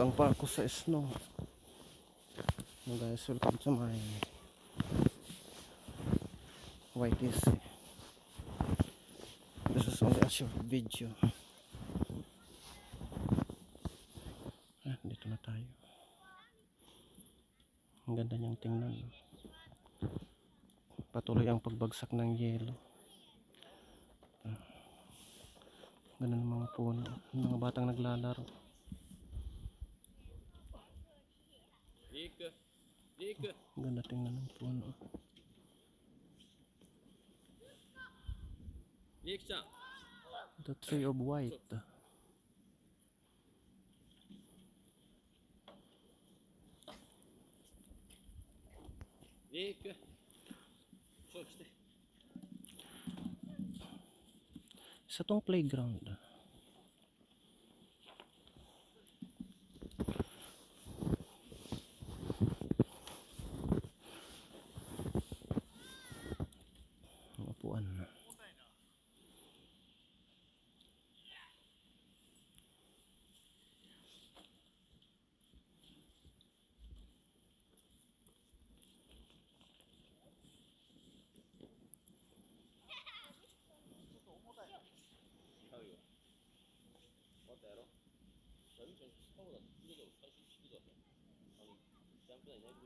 Dugang pa ako sa snow. Hello guys, welcome to my YTC. This is only a short video. Ah, dito na tayo. Ang ganda niyang tingnan. Patuloy ang pagbagsak ng yelo. Ah, Ganda ng mga puno. Mga batang naglalaro. Gick, gick. Ang ganda tingnan ng puno. Siya. The tree of white. Stay. Sa tong playground. 后了，这个有开始出的，嗯，咱不能。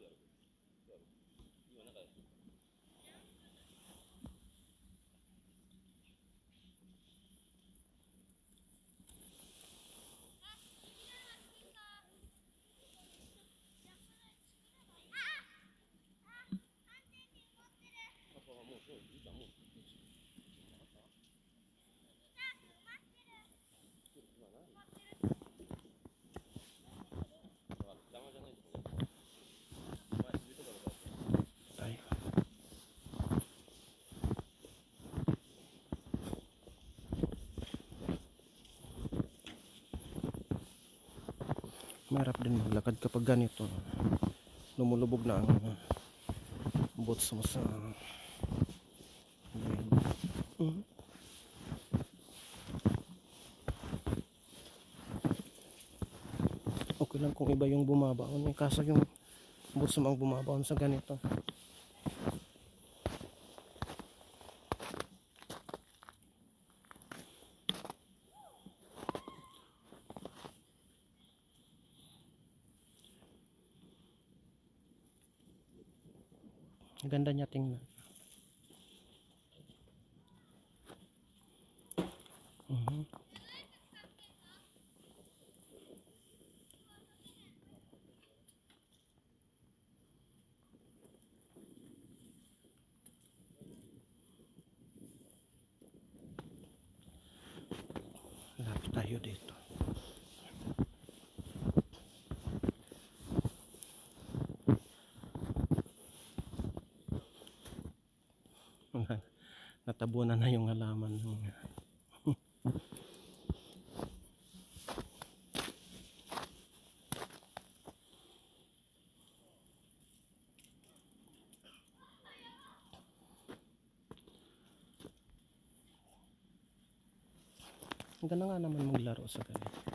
Mahirap din maglakad kapag ganito. Lumulubog na ang boots mo sa. Mhm. Okay lang kung iba yung bumabaon. Eh, kaso yung boots mo ang bumabaon sa ganito. Ang ganda niya tingnan. Mhm. Lapit tayo dito. Natabunan na yung halaman ng Ang ganda nga naman maglaro sa ganito.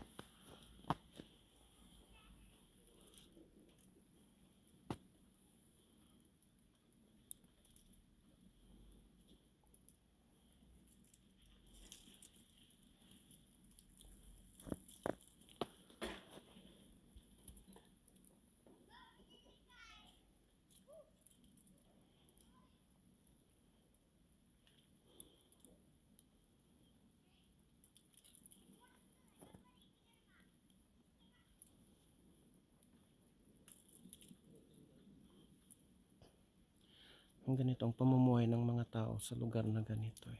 Ang ganito ang pamumuhay ng mga tao sa lugar na ganito eh.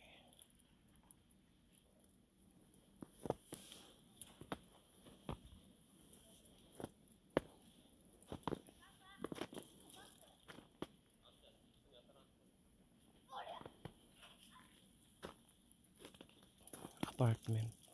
Apartment.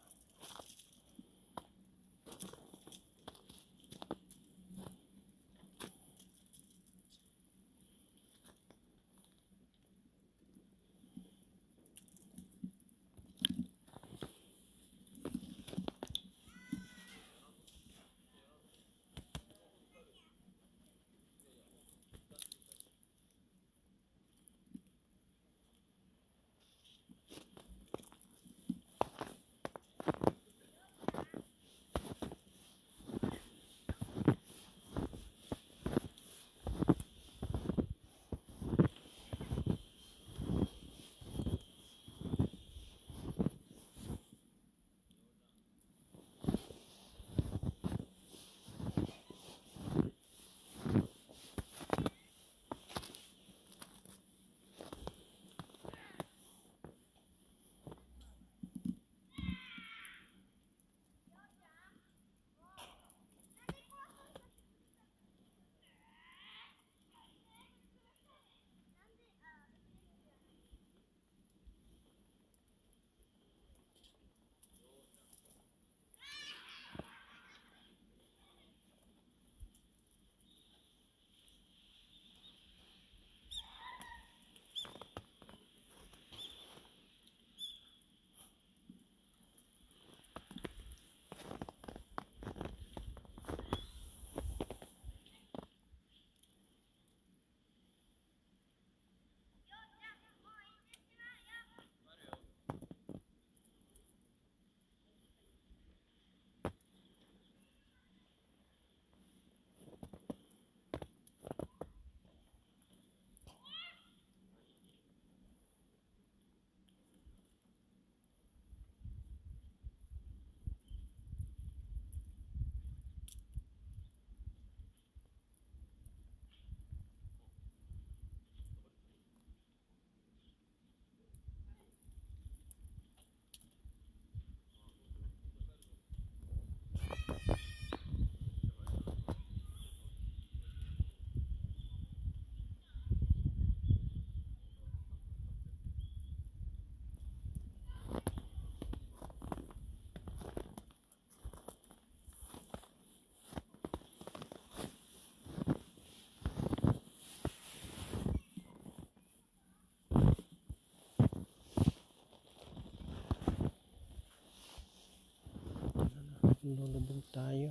Lulubog tayo.